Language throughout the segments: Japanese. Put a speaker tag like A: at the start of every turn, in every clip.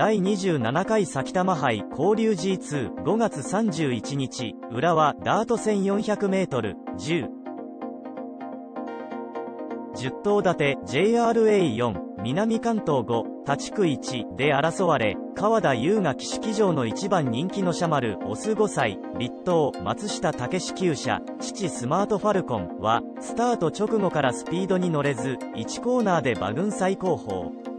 A: 第27回埼玉杯交流 G25 月31日、浦和ダート戦 400m、10。10頭立て JRA4 南関東5立区1で争われ川田優雅騎手騎乗の一番人気のシャマルオス5歳立東松下武史厩舎父スマートファルコンはスタート直後からスピードに乗れず1コーナーで馬群最高峰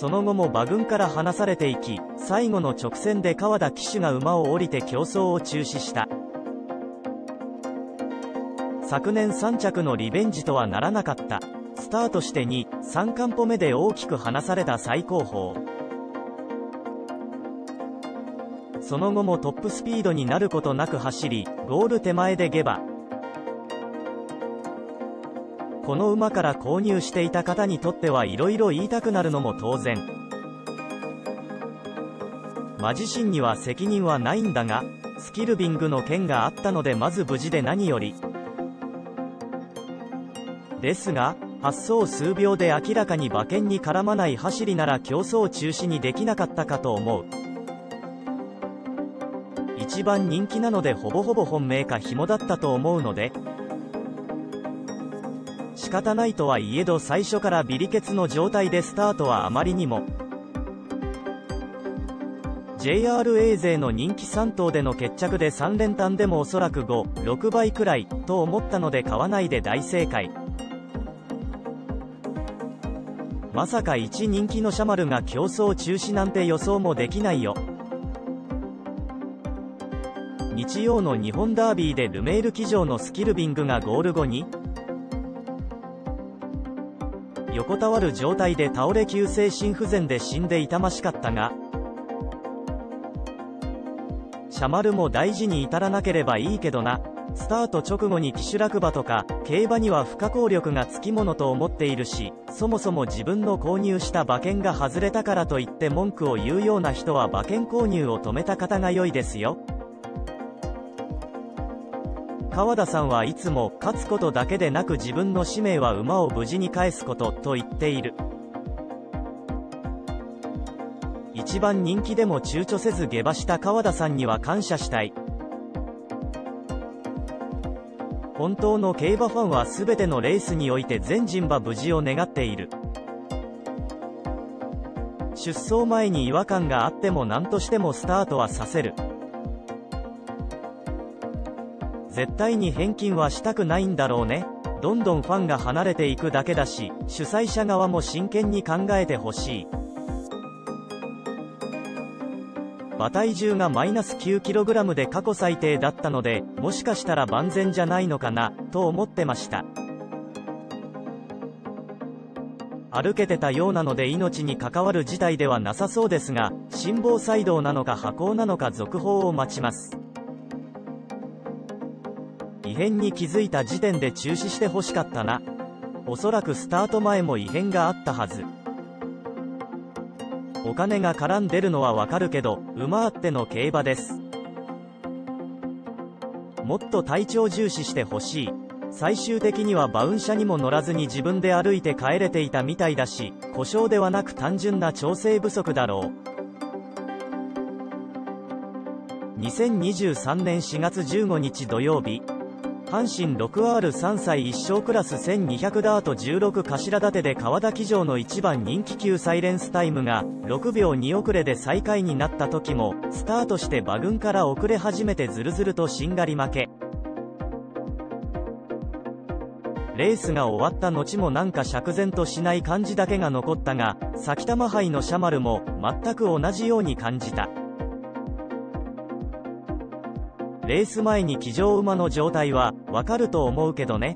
A: その後も馬群から離されていき最後の直線で川田騎手が馬を降りて競争を中止した。昨年3着のリベンジとはならなかった。スタートして2、3カンポ目で大きく離された最高峰。その後もトップスピードになることなく走りゴール手前で下馬。この馬から購入していた方にとってはいろいろ言いたくなるのも当然。馬自身には責任はないんだがスキルビングの件があったのでまず無事で何より。ですが発走数秒で明らかに馬券に絡まない走りなら競争中止にできなかったかと思う。一番人気なのでほぼほぼ本命か紐だったと思うので仕方ないとはいえど最初からビリケツの状態でスタートはあまりにも。JRA 勢の人気3頭での決着で3連単でもおそらく5、6倍くらいと思ったので買わないで大正解。まさか1人気のシャマルが競争中止なんて予想もできないよ。日曜の日本ダービーでルメール騎乗のスキルビングがゴール後に横たわる状態で倒れ急性心不全で死んで痛ましかったがシャマルも大事に至らなければいいけどな。スタート直後に騎手落馬とか競馬には不可抗力がつきものと思っているしそもそも自分の購入した馬券が外れたからといって文句を言うような人は馬券購入を止めた方が良いですよ。川田さんはいつも勝つことだけでなく自分の使命は馬を無事に返すことと言っている。一番人気でも躊躇せず下馬した川田さんには感謝したい。本当の競馬ファンは全てのレースにおいて全人馬無事を願っている。出走前に違和感があっても何としてもスタートはさせる。絶対に返金はしたくないんだろうね。どんどんファンが離れていくだけだし主催者側も真剣に考えてほしい。馬体重がマイナス 9kg で過去最低だったのでもしかしたら万全じゃないのかなと思ってました。歩けてたようなので命に関わる事態ではなさそうですが心房細動なのか破行なのか続報を待ちます。異変に気づいた時点で中止してほしかったな。おそらくスタート前も異変があったはず。お金が絡んでるのはわかるけど馬あっての競馬です。もっと体調重視してほしい。最終的にはバウン車にも乗らずに自分で歩いて帰れていたみたいだし故障ではなく単純な調整不足だろう。2023年4月15日土曜日。阪神 6R3 歳一生クラス1200ダート16頭立てで川田騎乗の一番人気級サイレンスタイムが6秒2遅れで最下位になった時もスタートして馬群から遅れ始めてずるずるとしんがり負け。レースが終わった後もなんか釈然としない感じだけが残ったが埼玉杯のシャマルも全く同じように感じた。レース前に騎乗馬の状態はわかると思うけどね。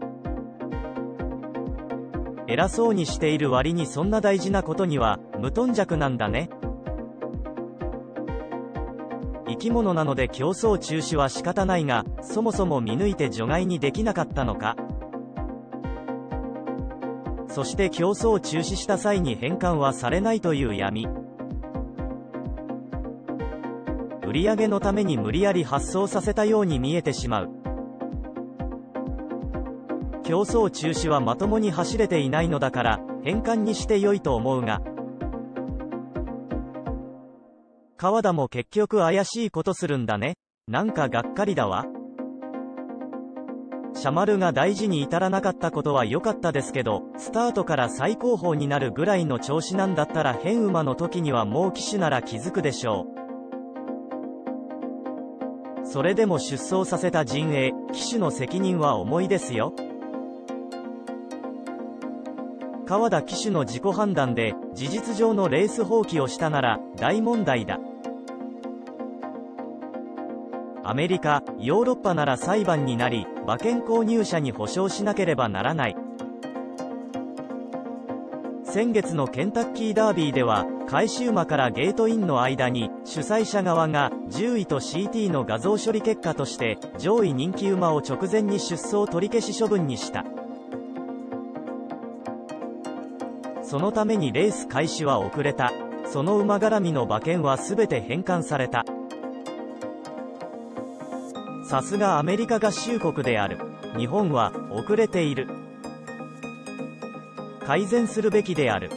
A: 偉そうにしている割にそんな大事なことには無頓着なんだね。生き物なので競争中止は仕方ないがそもそも見抜いて除外にできなかったのか。そして競争中止した際に返還はされないという闇。売上のために無理やり発送させたように見えてしまう。競争中止はまともに走れていないのだから返還にして良いと思うが。川田も結局怪しいことするんだね。なんかがっかりだわ。シャマルが大事に至らなかったことは良かったですけどスタートから最高峰になるぐらいの調子なんだったら変馬の時にはもう騎手なら気づくでしょう。それでも出走させた陣営騎手の責任は重いですよ。川田騎手の自己判断で事実上のレース放棄をしたなら大問題だ。アメリカ、ヨーロッパなら裁判になり馬券購入者に保証しなければならない。先月のケンタッキーダービーでは回収馬からゲートインの間に主催者側が10位と CT の画像処理結果として上位人気馬を直前に出走取り消し処分にしたそのためにレース開始は遅れた。その馬絡みの馬券は全て返還された。さすがアメリカ合衆国である。日本は遅れている。改善するべきである。